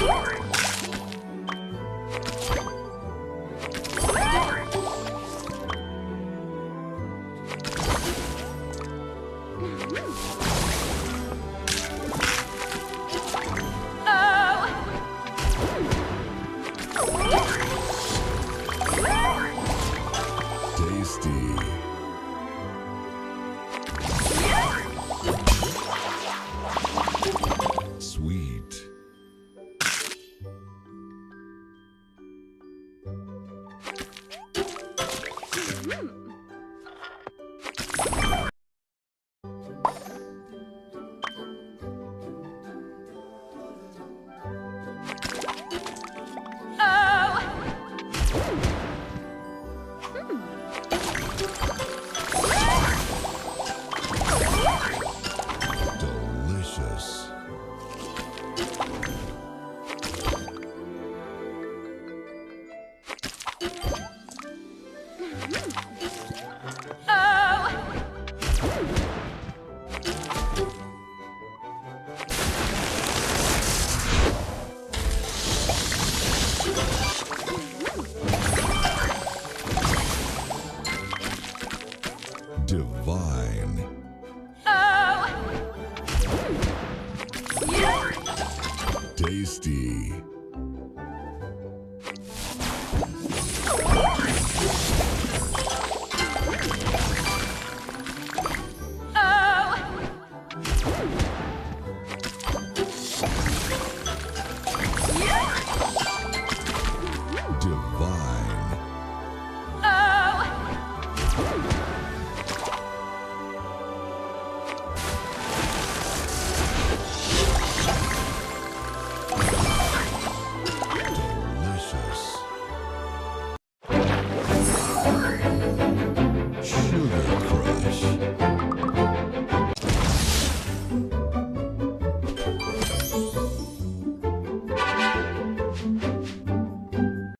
Yeah! Sweet. Mm. Divine. Oh. Tasty.